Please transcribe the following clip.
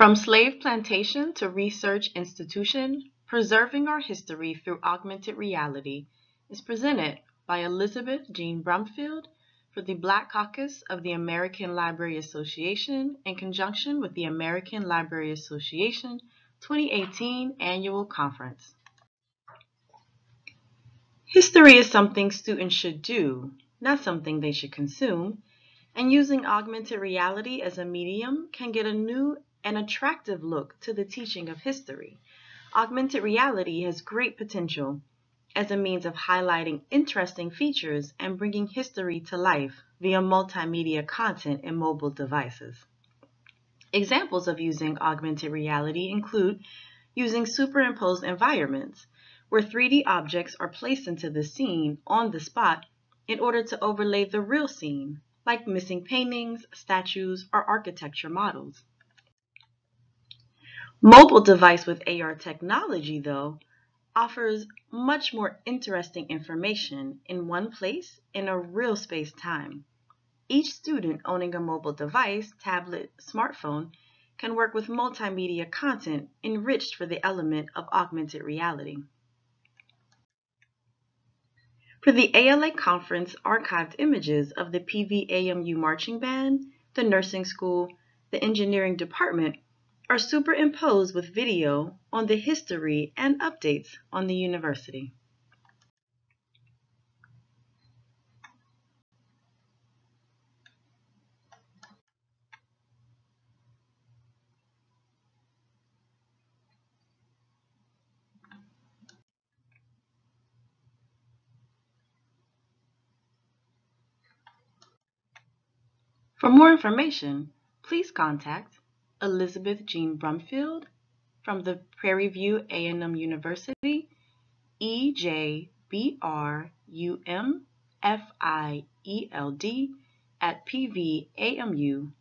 From slave plantation to research institution, preserving our history through augmented reality is presented by Elizabeth Jean Brumfield for the Black Caucus of the American Library Association in conjunction with the American Library Association 2018 Annual Conference. History is something students should do, not something they should consume, and using augmented reality as a medium can get a new and attractive look to the teaching of history. Augmented reality has great potential as a means of highlighting interesting features and bringing history to life via multimedia content in mobile devices. Examples of using augmented reality include using superimposed environments, where 3D objects are placed into the scene on the spot in order to overlay the real scene, like missing paintings, statues, or architecture models. Mobile device with AR technology, though, offers much more interesting information in one place in a real space time. Each student owning a mobile device, tablet, smartphone can work with multimedia content enriched for the element of augmented reality. For the ALA conference, archived images of the PVAMU marching band, the nursing school, the engineering department are superimposed with video on the history and updates on the university. For more information, please contact Elizabeth Jean Brumfield from the Prairie View A&M University, EJBRUMFIELD at pvamu.edu.